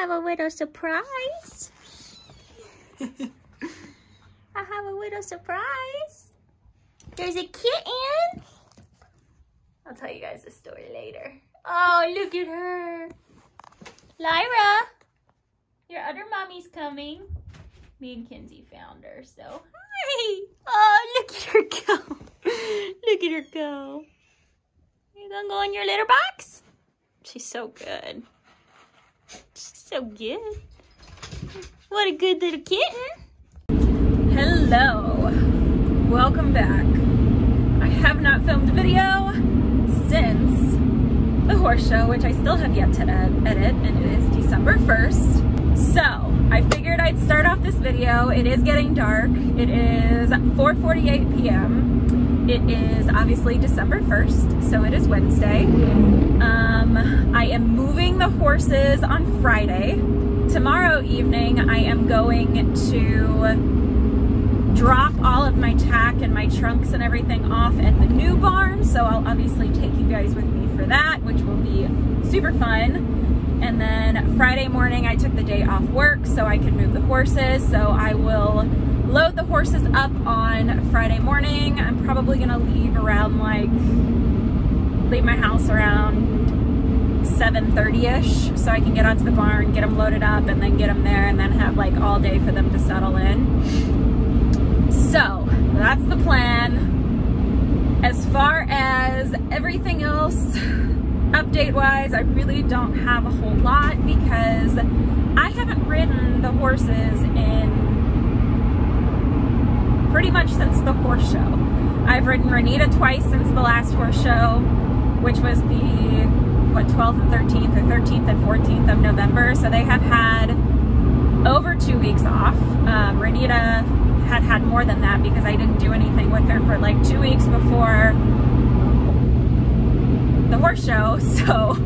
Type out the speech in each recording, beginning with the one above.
have a little surprise. I have a little surprise. There's a kitten. I'll tell you guys the story later. Oh, look at her. Lyra, your other mommy's coming. Me and Kinsey found her, so hi. Oh, look at her go. look at her go. You gonna go in your litter box? She's so good. So good. What a good little kitten. Hello. Welcome back. I have not filmed a video since the horse show, which I still have yet to ed edit, and it is December 1st. So, I figured I'd start off this video. It is getting dark. It is 4.48 p.m. It is obviously December 1st, so it is Wednesday. Um, I am moving the horses on Friday. Tomorrow evening, I am going to drop all of my tack and my trunks and everything off at the new barn. So I'll obviously take you guys with me for that, which will be super fun. And then Friday morning, I took the day off work so I could move the horses. So I will load the horses up on Friday morning. I'm probably gonna leave around like, leave my house around 7.30ish so I can get onto the barn, get them loaded up, and then get them there and then have like all day for them to settle in. So that's the plan. As far as everything else, update wise, I really don't have a whole lot because I haven't ridden the horses in pretty much since the horse show. I've ridden Renita twice since the last horse show, which was the, what, 12th and 13th, or 13th and 14th of November. So they have had over two weeks off. Um, Renita had had more than that because I didn't do anything with her for like two weeks before the horse show. So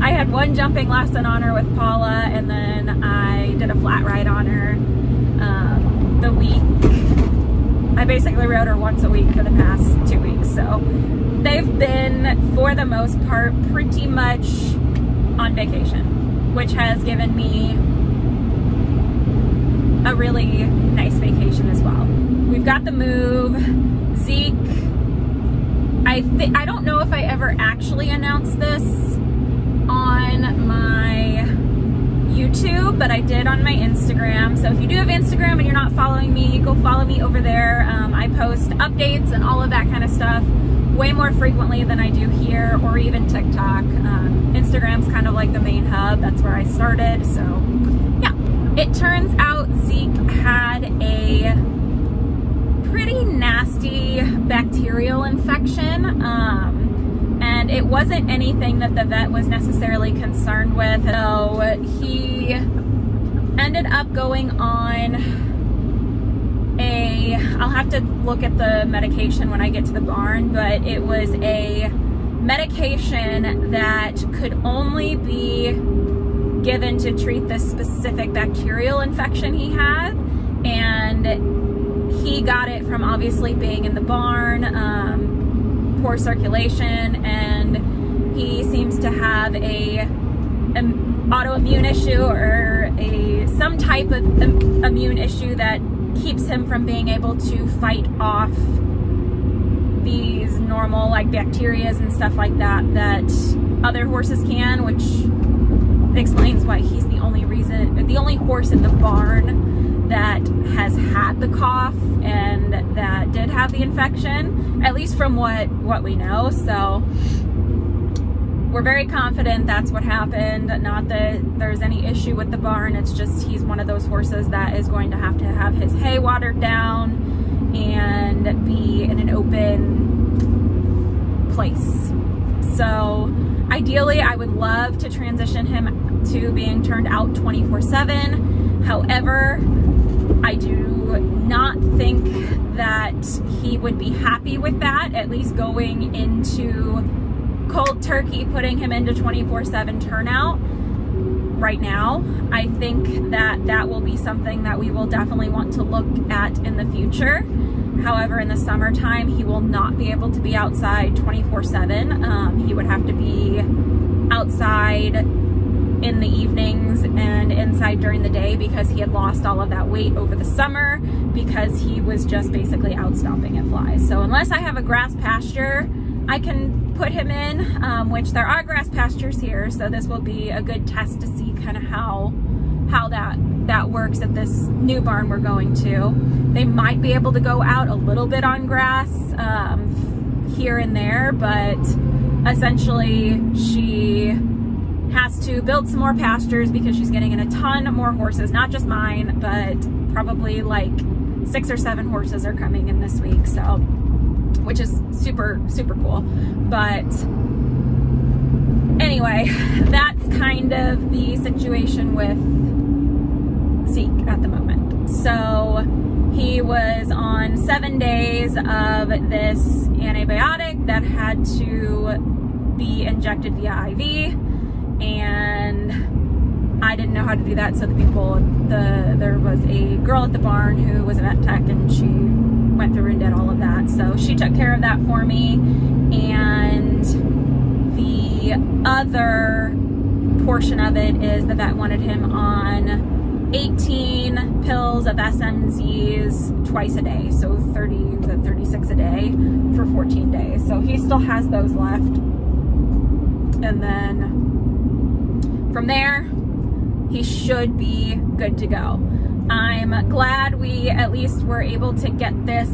I had one jumping lesson on her with Paula and then I did a flat ride on her um, the week. I basically rode her once a week for the past two weeks. So they've been, for the most part, pretty much on vacation, which has given me a really nice vacation as well. We've got the move. Zeke I think I don't know if I ever actually announced this on my YouTube, but I did on my Instagram. So if you do have Instagram and you're not following me, go follow me over there. Um, I post updates and all of that kind of stuff way more frequently than I do here or even TikTok. Um, Instagram's kind of like the main hub. That's where I started. So yeah, it turns out Zeke had a pretty nasty bacterial infection. Um, and it wasn't anything that the vet was necessarily concerned with. So he ended up going on a, I'll have to look at the medication when I get to the barn, but it was a medication that could only be given to treat this specific bacterial infection he had. And he got it from obviously being in the barn, um, poor circulation, and he seems to have a an autoimmune issue or a some type of immune issue that keeps him from being able to fight off these normal like bacterias and stuff like that that other horses can, which explains why he's the only reason, the only horse in the barn that has had the cough and that did have the infection, at least from what, what we know. So we're very confident that's what happened. Not that there's any issue with the barn. It's just he's one of those horses that is going to have to have his hay watered down and be in an open place. So ideally, I would love to transition him to being turned out 24 7. However, I do not think that he would be happy with that, at least going into cold turkey, putting him into 24-7 turnout right now. I think that that will be something that we will definitely want to look at in the future. However, in the summertime, he will not be able to be outside 24-7. Um, he would have to be outside in the evenings and inside during the day because he had lost all of that weight over the summer because he was just basically out stomping at flies. So unless I have a grass pasture, I can put him in, um, which there are grass pastures here. So this will be a good test to see kind of how how that that works at this new barn we're going to. They might be able to go out a little bit on grass um, here and there, but essentially she has to build some more pastures because she's getting in a ton more horses, not just mine, but probably like six or seven horses are coming in this week. So, which is super, super cool. But anyway, that's kind of the situation with Zeke at the moment. So he was on seven days of this antibiotic that had to be injected via IV and I didn't know how to do that so the people the there was a girl at the barn who was a vet tech and she went through and did all of that. So she took care of that for me. And the other portion of it is the vet wanted him on 18 pills of SMZs twice a day. So 30 to 36 a day for 14 days. So he still has those left. And then from there, he should be good to go. I'm glad we at least were able to get this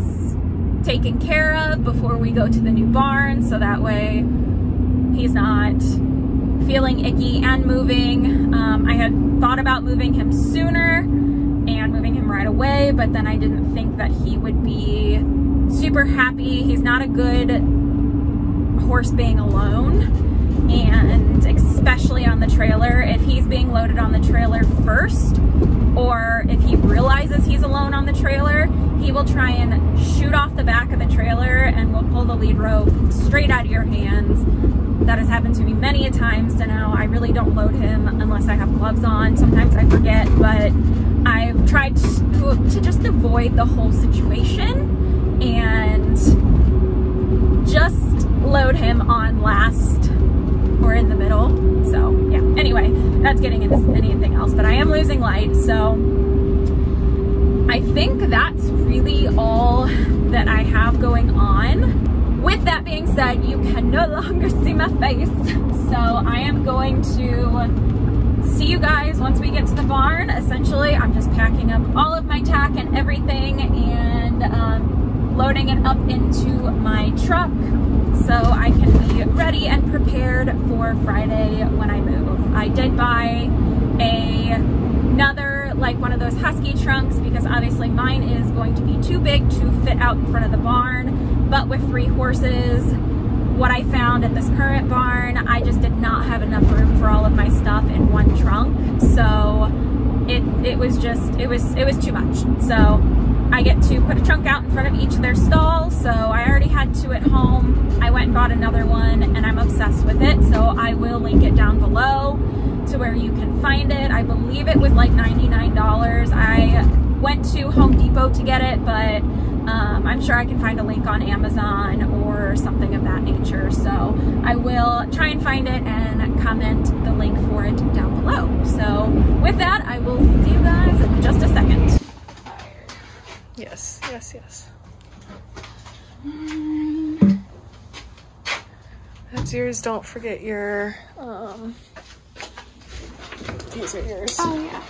taken care of before we go to the new barn so that way he's not feeling icky and moving. Um, I had thought about moving him sooner and moving him right away, but then I didn't think that he would be super happy. He's not a good horse being alone and especially on the trailer, if he's being loaded on the trailer first, or if he realizes he's alone on the trailer, he will try and shoot off the back of the trailer and will pull the lead rope straight out of your hands. That has happened to me many a time, so now I really don't load him unless I have gloves on. Sometimes I forget, but I've tried to, to just avoid the whole situation and just load him on last or in the middle. So yeah, anyway, that's getting into anything else, but I am losing light. So I think that's really all that I have going on. With that being said, you can no longer see my face. So I am going to see you guys once we get to the barn. Essentially, I'm just packing up all of my tack and everything and um, loading it up into my truck so I can be ready and prepared for Friday when I move. I did buy a another like one of those husky trunks because obviously mine is going to be too big to fit out in front of the barn but with three horses what I found at this current barn I just did not have enough room for all of my stuff in one trunk so it it was just it was it was too much so I get to put a trunk out in front of each of their stalls. So I already had two at home. I went and bought another one and I'm obsessed with it. So I will link it down below to where you can find it. I believe it was like $99. I went to Home Depot to get it, but um, I'm sure I can find a link on Amazon or something of that nature. So I will try and find it and comment the link for it down below. So with that, I will see you guys in just a second. Yes, yes, yes. That's yours. Don't forget your, um, these are yours. Oh, yeah.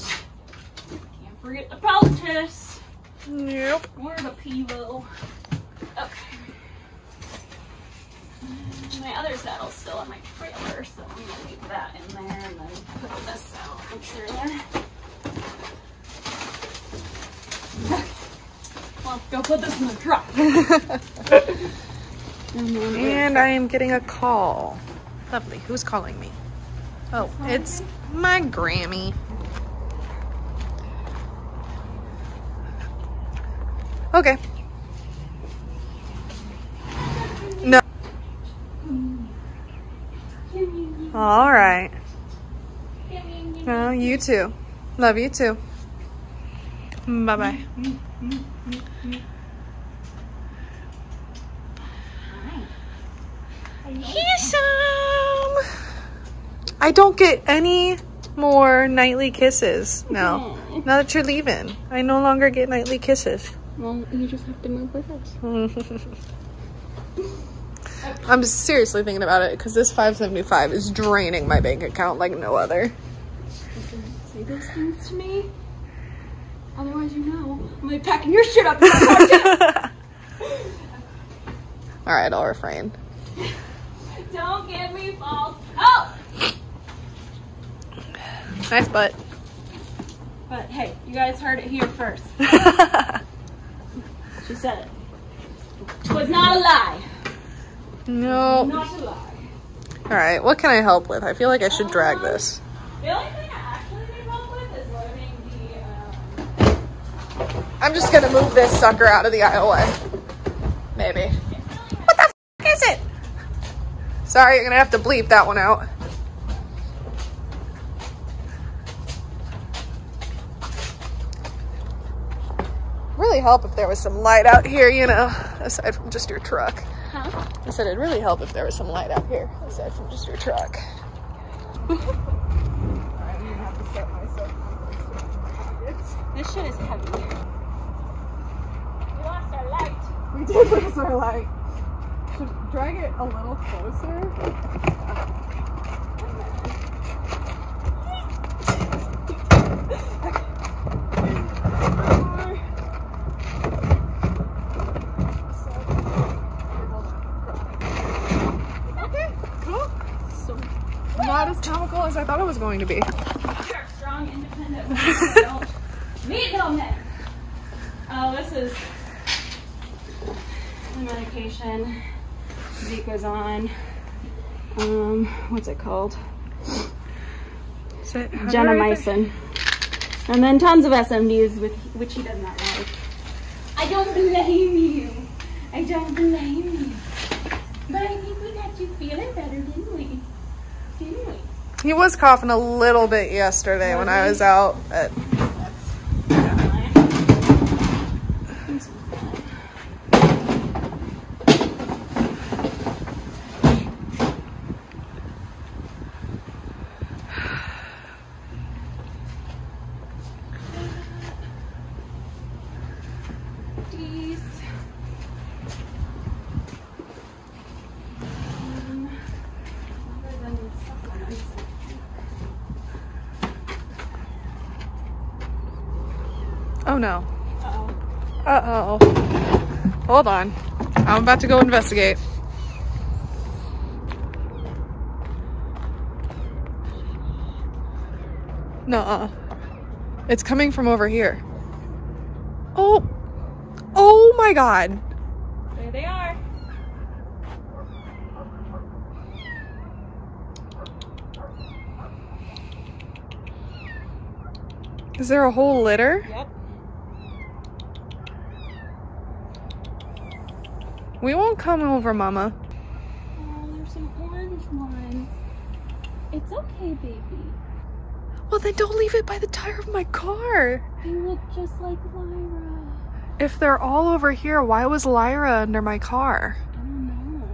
Can't forget the poultice Yep. or the pillow. Okay. My other saddle's still in my trailer, so I'm gonna leave that in there and then put this out in the trailer. Okay. Well, go put this in the truck. And I am getting a call. Lovely. Who's calling me? Oh, it's my Grammy. Okay. No. All right. Oh, you too. Love you too. Bye bye Handsome. I don't get any more nightly kisses now. Now that you're leaving, I no longer get nightly kisses. Well, you just have to move with us. I'm seriously thinking about it because this 575 is draining my bank account like no other. Say those things to me. Otherwise, you know, I'm gonna be packing your shit up. in my car. All right, I'll refrain. Don't give me false hope. Nice butt. But hey, you guys heard it here first. She said it. It was not a lie. no. Not a lie. All right, what can I help with? I feel like I should drag um, this. The only thing I actually need help with is loading the. Um, I'm just gonna move this sucker out of the aisleway. Maybe. What the f is it? Sorry, you're gonna have to bleep that one out. Really help if there was some light out here, you know, aside from just your truck. huh? I said it'd really help if there was some light out here, aside from just your truck. This shit is heavy. We lost our light. We did lose our light. Drag it a little closer. Okay, cool. So Not as comical as I thought it was going to be. are strong, independent women. need no men. Oh, this is the medication Zeke's on. Um, what's it called? Sit, how do I write that? Gentamicin. And then tons of SMZs, with, which he does not like. I don't blame you. I don't blame you. But I think we got you feeling better, didn't we? Didn't we? He was coughing a little bit yesterday when I was out at Oh no. Uh oh. Hold on. I'm about to go investigate. Nuh-uh. It's coming from over here. Oh. Oh my god. There they are. Is there a whole litter? Yep. We won't come over, Mama. Oh, there's some orange ones. It's okay, baby. Well, then don't leave it by the tire of my car. They look just like Lyra. If they're all over here, why was Lyra under my car? I don't know.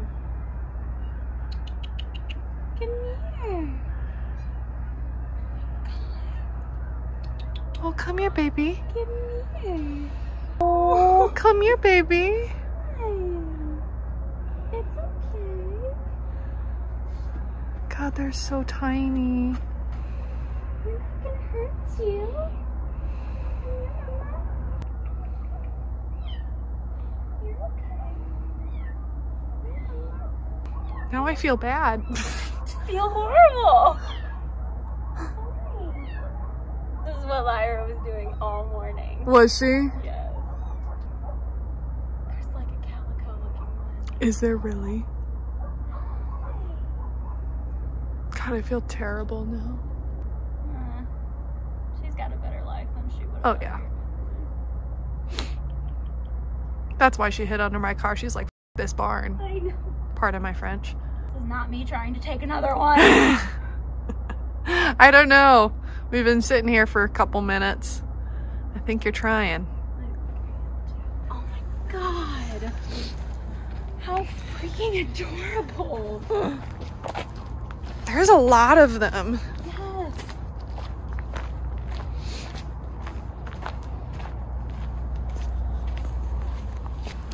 Come here. Oh, come here, baby. Come here. Oh, come here, baby. Hi. It's okay. God, they're so tiny. We're not gonna hurt you. Now I feel bad. feel horrible. This is what Lyra was doing all morning. Was she? Yes. There's like a calico looking one. Is there really? God, I feel terrible now. Uh, she's got a better life than she would. Oh, yeah. That's why she hid under my car. She's like, "F- this barn. I know. Pardon my French. This is not me trying to take another one. I don't know. We've been sitting here for a couple minutes I think you're trying. Oh my god. How freaking adorable. There's a lot of them. Yes.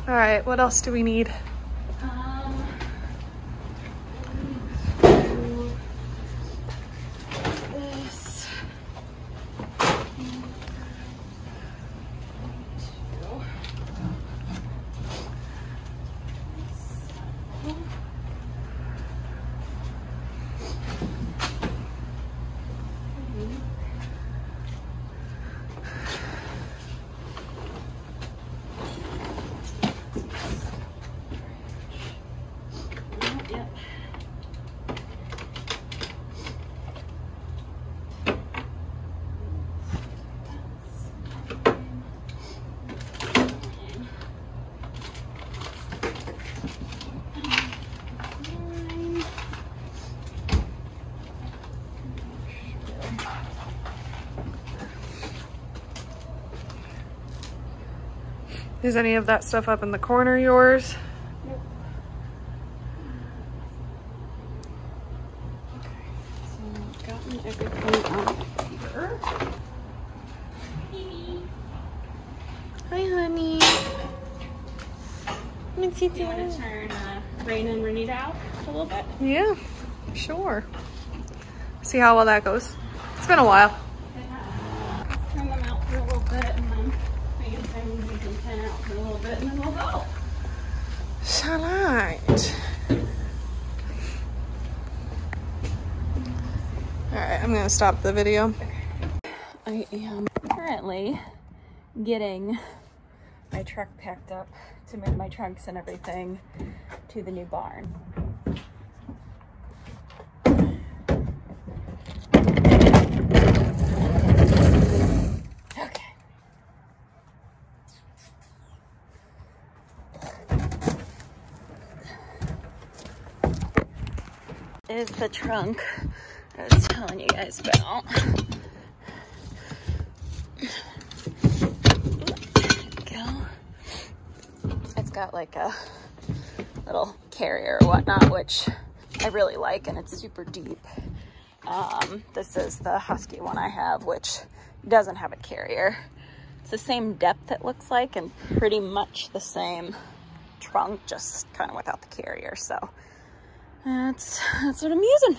All right, what else do we need? Is any of that stuff up in the corner yours? So gotten everything out here. Hi, honey. What's he Do you want to turn uh, Rain and Renita out a little bit? Yeah, sure. See how well that goes. It's been a while. Turn them out for a little bit and then we can turn we can pan out for a little bit and then we'll go. Shall I? Alright, I'm gonna stop the video. I am currently getting my truck packed up to move my trunks and everything to the new barn. Okay. Is the trunk I was telling you guys about. go. It's got like a little carrier or whatnot, which I really like, and it's super deep. Um, this is the Husky one I have, which doesn't have a carrier. It's the same depth it looks like, and pretty much the same trunk, just kind of without the carrier. So that's that's what I'm using.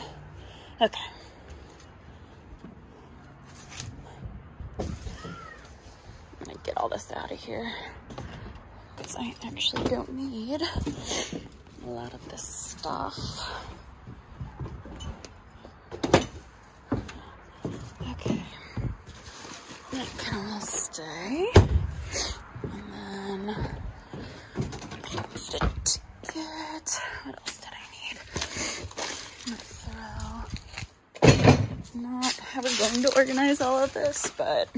Okay. I'm gonna get all this out of here because I actually don't need a lot of this stuff. Okay. That can all stay. And then the ticket. What else did I need? I'm gonna throw not I was going to organize all of this, but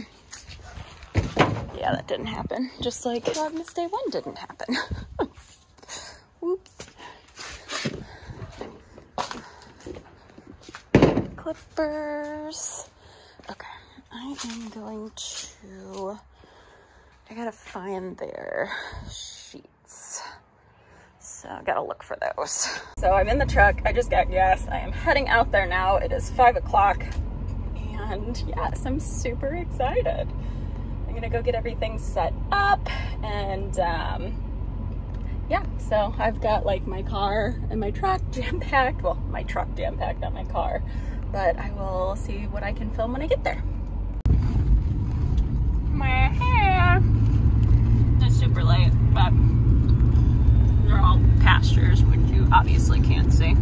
yeah, that didn't happen. Just like Vlogmas Day 1 didn't happen. Whoops. Clippers. Okay, I am going to, I gotta find their sheets. So I gotta look for those. So I'm in the truck, I just got gas. I am heading out there now. It is five o'clock. And yes, I'm super excited. I'm gonna go get everything set up and um, yeah, so I've got like my car and my truck jam packed. Well, my truck jam packed, not my car, but I will see what I can film when I get there. My hair. It's super late, but they're all pastures, which you obviously can't see.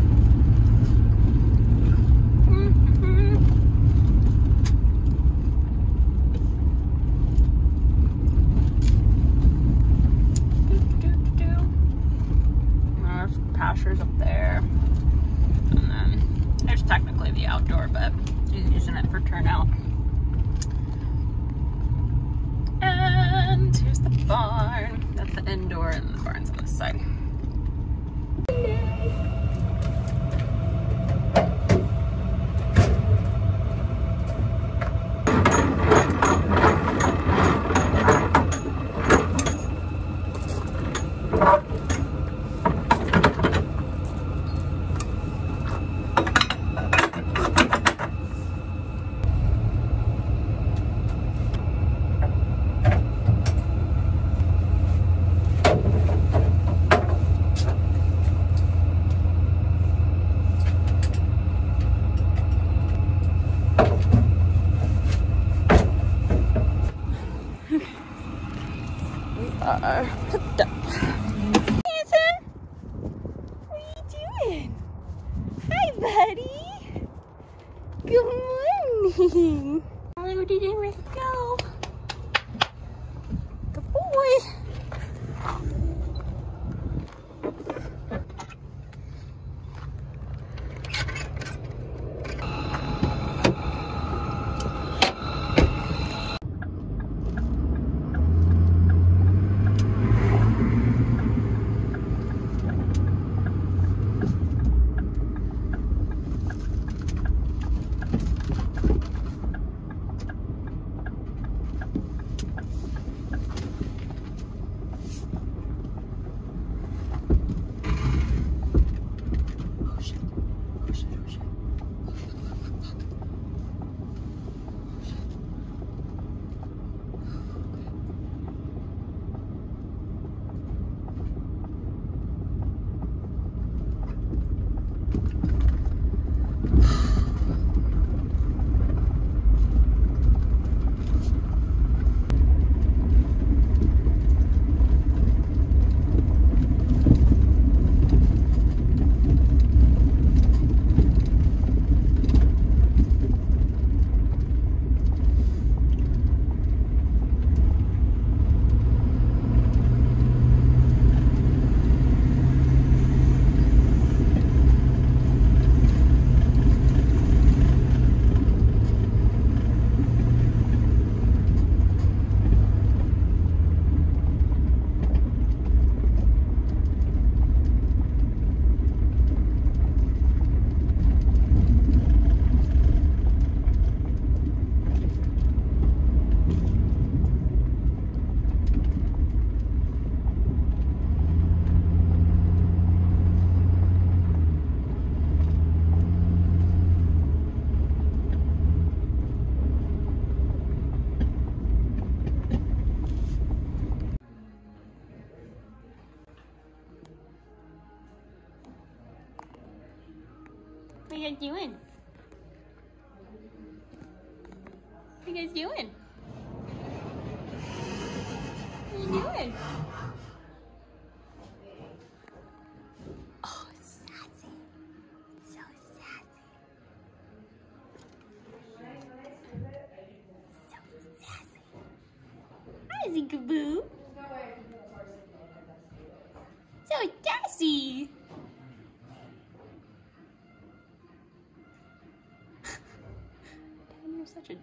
Doing?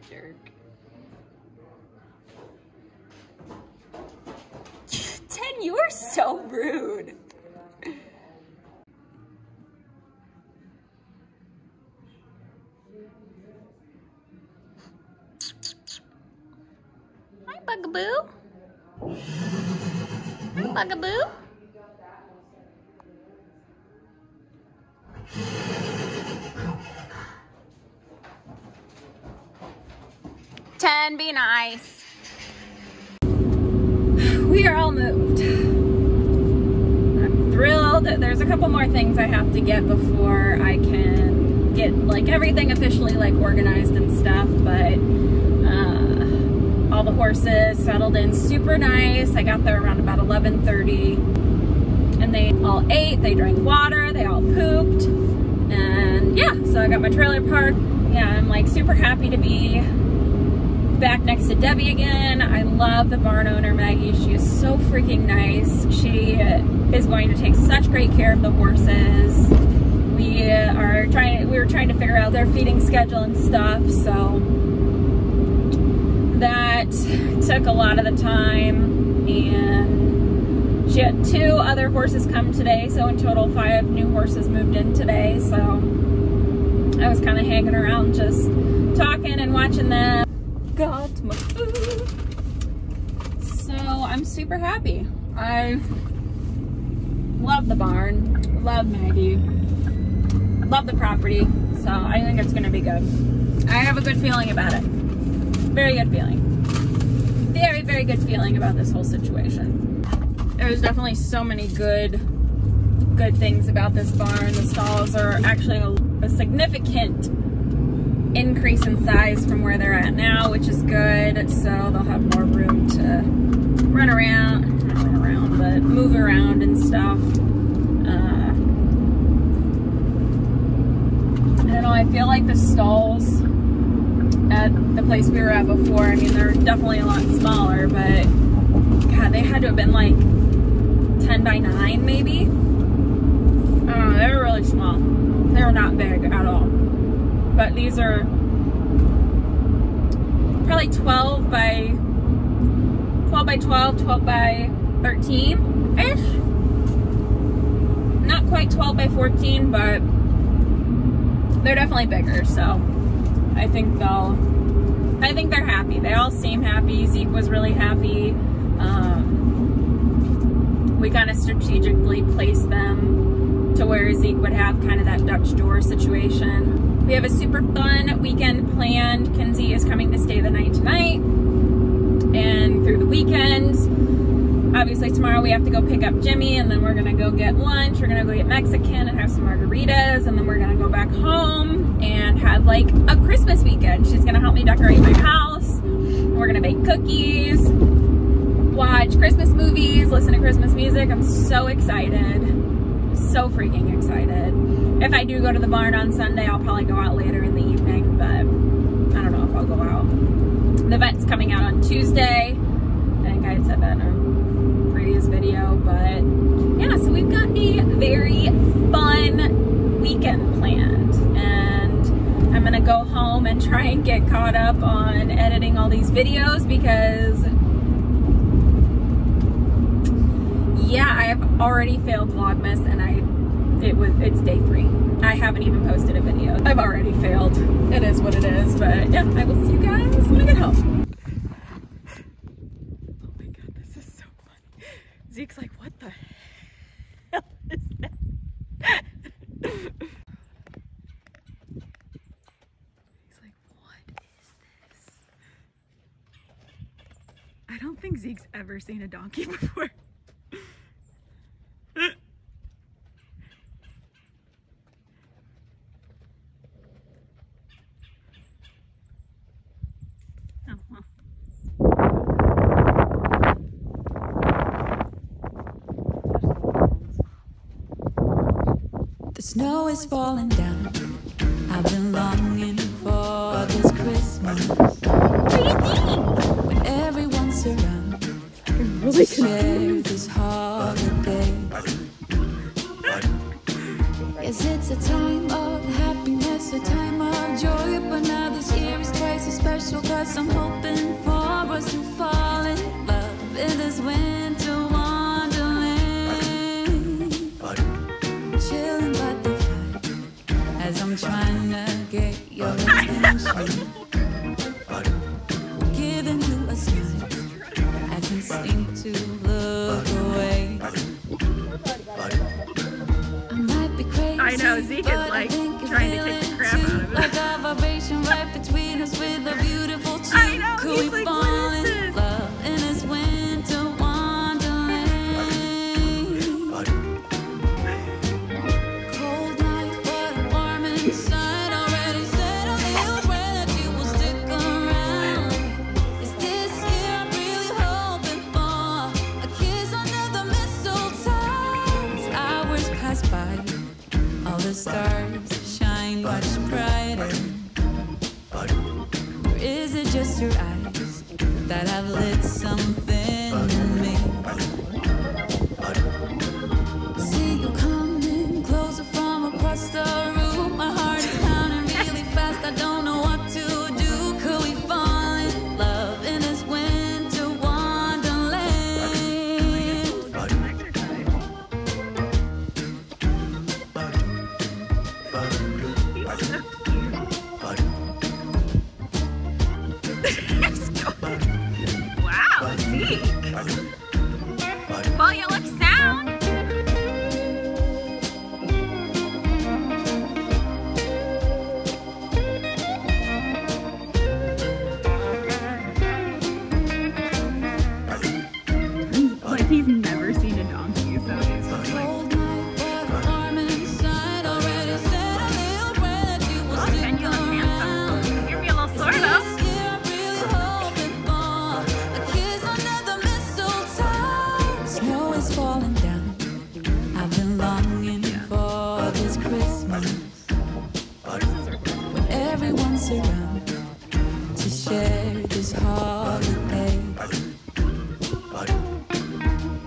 Jerk. Ten, you are so rude. Nice. We are all moved. I'm thrilled. There's a couple more things I have to get before I can get like everything officially like organized and stuff, but uh, all the horses settled in super nice. I got there around about 11:30 and they all ate, they drank water, they all pooped. And yeah, so I got my trailer parked. Yeah, I'm like super happy to be back next to Debbie again. I love the barn owner, Maggie. She is so freaking nice. She is going to take such great care of the horses. We are trying, we were trying to figure out their feeding schedule and stuff, so that took a lot of the time and she had two other horses come today, so in total five new horses moved in today, so I was kind of hanging around just talking and watching them got my food. So I'm super happy. I love the barn, love Maggie, love the property. So I think it's gonna be good. I have a good feeling about it. Very good feeling. Very, very good feeling about this whole situation. There's definitely so many good, good things about this barn. The stalls are actually a, a significant increase in size from where they're at now, which is good. So they'll have more room to run around. Not run around, but move around and stuff. Uh, I don't know, I feel like the stalls at the place we were at before, I mean, they're definitely a lot smaller, but God, they had to have been like 10 by 9 maybe. I don't know, they were really small. They were not big at all. But these are probably 12 by 12 by 12, 12 by 13 ish. Not quite 12 by 14, but they're definitely bigger. So I think they'll, I think they're happy. They all seem happy. Zeke was really happy. Um, we kind of strategically placed them to where Zeke would have kind of that Dutch door situation. We have a super fun weekend planned. Kinsey is coming to stay the night tonight and through the weekend. Obviously tomorrow we have to go pick up Jimmy and then we're gonna go get lunch. We're gonna go get Mexican and have some margaritas and then we're gonna go back home and have like a Christmas weekend. She's gonna help me decorate my house. We're gonna bake cookies, watch Christmas movies, listen to Christmas music. I'm so excited. So freaking excited. If I do go to the barn on Sunday, I'll probably go out later in the evening, but I don't know if I'll go out. The vet's coming out on Tuesday. I think I had said that in a previous video, but yeah, so we've got a very fun weekend planned. And I'm gonna go home and try and get caught up on editing all these videos because yeah, I have already failed Vlogmas and I it was it's day three. I haven't even posted a video. I've already failed. It is what it is, but yeah, I will see you guys when I get home. Oh my god, this is so funny. Zeke's like, what the hell is that? He's like, what is this? I don't think Zeke's ever seen a donkey before. Oh, well. The snow is falling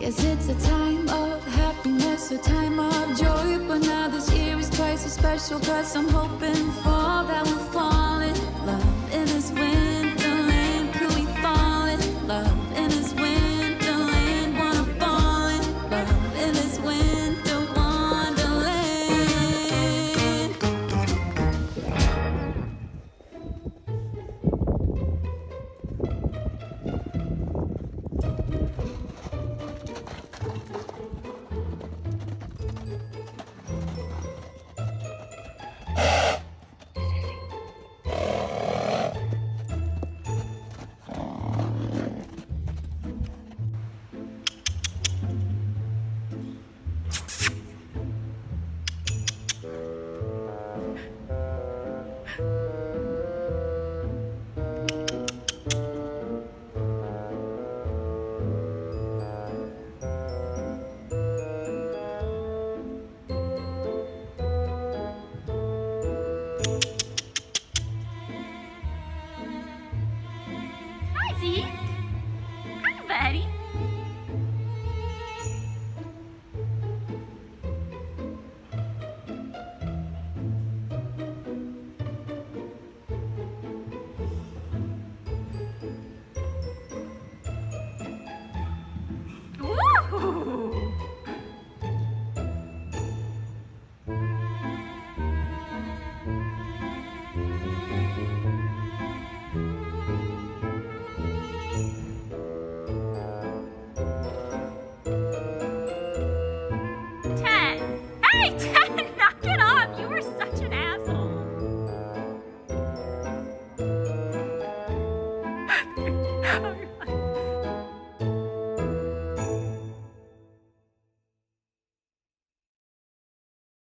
Cause it's a time of happiness, a time of joy. But now this year is twice as special. Cause I'm hoping for that we're falling.